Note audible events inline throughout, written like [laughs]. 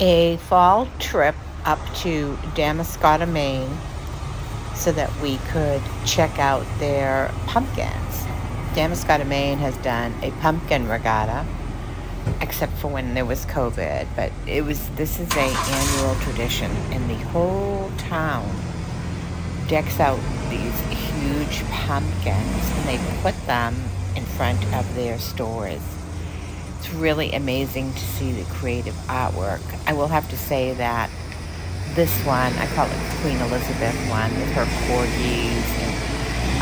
a fall trip up to Damariscotta, Maine, so that we could check out their pumpkins. Damariscotta, Maine has done a pumpkin regatta, except for when there was COVID, but it was this is a annual tradition, and the whole town decks out these huge pumpkins, and they put them in front of their stores. It's really amazing to see the creative artwork. I will have to say that this one, I call it Queen Elizabeth one, with her corgis and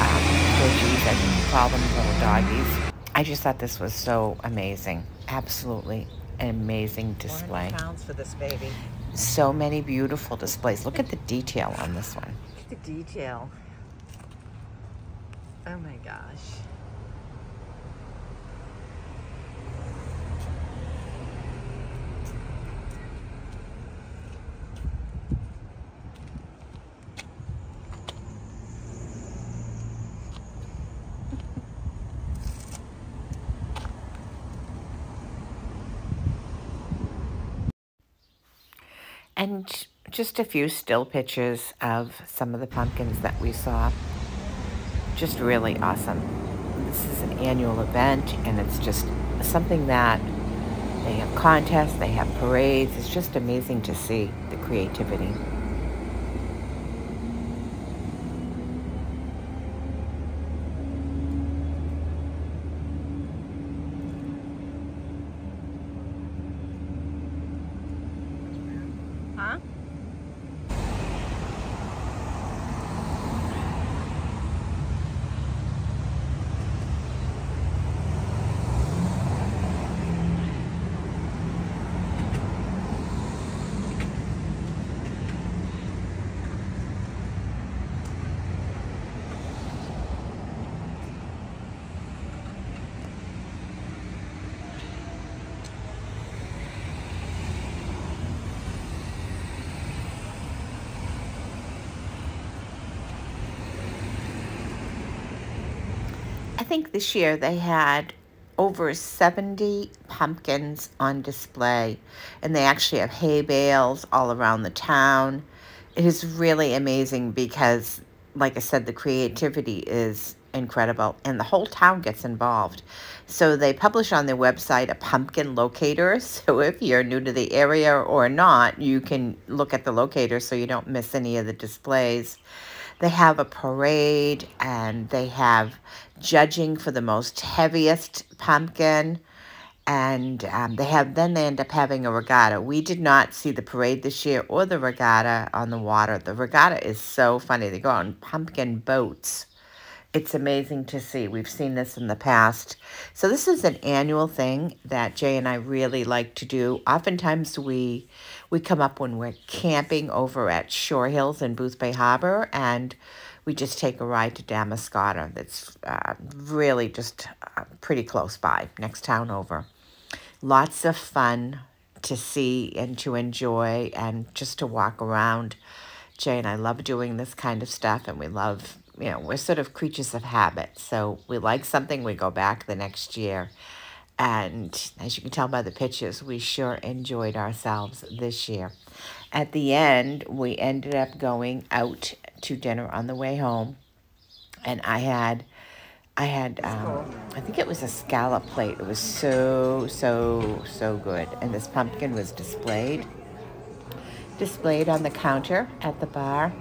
um, corgis, I call them little doggies. I just thought this was so amazing. Absolutely an amazing display. pounds for this baby. So many beautiful displays. Look at the detail on this one. Look at the detail. Oh my gosh. And just a few still pictures of some of the pumpkins that we saw. Just really awesome. This is an annual event and it's just something that they have contests, they have parades. It's just amazing to see the creativity. Think this year they had over 70 pumpkins on display, and they actually have hay bales all around the town. It is really amazing because, like I said, the creativity is incredible, and the whole town gets involved. So they publish on their website a pumpkin locator. [laughs] So if you're new to the area or not, you can look at the locator so you don't miss any of the displays. They have a parade and they have judging for the most heaviest pumpkin. And um, they have then they end up having a regatta. We did not see the parade this year or the regatta on the water. The regatta is so funny. They go on pumpkin boats. It's amazing to see. We've seen this in the past. So this is an annual thing that Jay and I really like to do. Oftentimes we we come up when we're camping over at Shore Hills in Boothbay Harbor and we just take a ride to Damariscotta. That's uh, really just uh, pretty close by, next town over. Lots of fun to see and to enjoy and just to walk around. Jay and I love doing this kind of stuff and we love you know, we're sort of creatures of habit. So we like something, we go back the next year. And as you can tell by the pictures, we sure enjoyed ourselves this year. At the end, we ended up going out to dinner on the way home. And I had, I had, um, I think it was a scallop plate. It was so, so, so good. And this pumpkin was displayed, displayed on the counter at the bar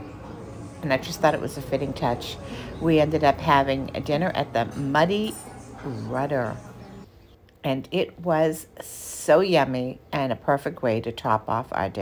and I just thought it was a fitting touch. We ended up having a dinner at the Muddy Rudder, and it was so yummy and a perfect way to top off our day.